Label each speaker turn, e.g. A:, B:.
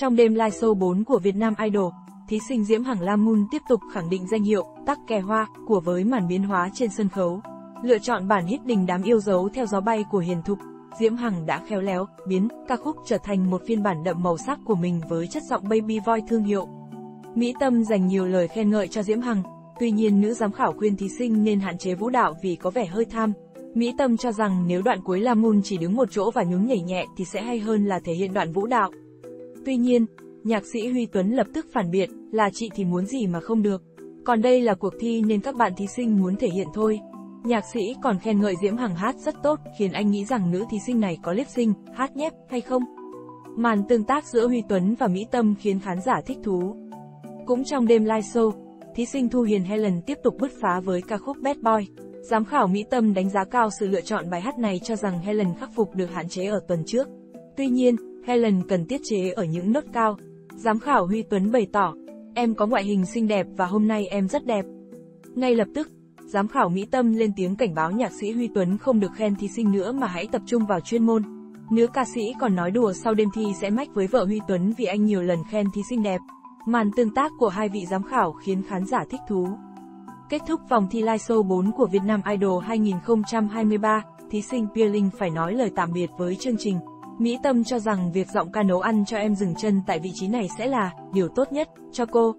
A: Trong đêm live show 4 của Việt Nam Idol, thí sinh Diễm Hằng Lam Moon tiếp tục khẳng định danh hiệu tắc kè hoa của với màn biến hóa trên sân khấu. Lựa chọn bản hit đình đám yêu dấu theo gió bay của Hiền Thục, Diễm Hằng đã khéo léo biến ca khúc trở thành một phiên bản đậm màu sắc của mình với chất giọng baby voice thương hiệu. Mỹ Tâm dành nhiều lời khen ngợi cho Diễm Hằng, tuy nhiên nữ giám khảo khuyên thí sinh nên hạn chế vũ đạo vì có vẻ hơi tham. Mỹ Tâm cho rằng nếu đoạn cuối Lamun Moon chỉ đứng một chỗ và nhún nhảy nhẹ thì sẽ hay hơn là thể hiện đoạn vũ đạo. Tuy nhiên, nhạc sĩ Huy Tuấn lập tức phản biện, là chị thì muốn gì mà không được. Còn đây là cuộc thi nên các bạn thí sinh muốn thể hiện thôi. Nhạc sĩ còn khen ngợi Diễm Hằng hát rất tốt, khiến anh nghĩ rằng nữ thí sinh này có lip sync, hát nhép hay không. Màn tương tác giữa Huy Tuấn và Mỹ Tâm khiến khán giả thích thú. Cũng trong đêm live show, thí sinh Thu Hiền Helen tiếp tục bứt phá với ca khúc Bad Boy. Giám khảo Mỹ Tâm đánh giá cao sự lựa chọn bài hát này cho rằng Helen khắc phục được hạn chế ở tuần trước. Tuy nhiên, Helen cần tiết chế ở những nốt cao. Giám khảo Huy Tuấn bày tỏ, em có ngoại hình xinh đẹp và hôm nay em rất đẹp. Ngay lập tức, giám khảo Mỹ Tâm lên tiếng cảnh báo nhạc sĩ Huy Tuấn không được khen thí sinh nữa mà hãy tập trung vào chuyên môn. Nữ ca sĩ còn nói đùa sau đêm thi sẽ mách với vợ Huy Tuấn vì anh nhiều lần khen thí sinh đẹp. Màn tương tác của hai vị giám khảo khiến khán giả thích thú. Kết thúc vòng thi live show 4 của Việt Nam Idol 2023, thí sinh Pierling phải nói lời tạm biệt với chương trình. Mỹ Tâm cho rằng việc giọng ca nấu ăn cho em dừng chân tại vị trí này sẽ là điều tốt nhất cho cô.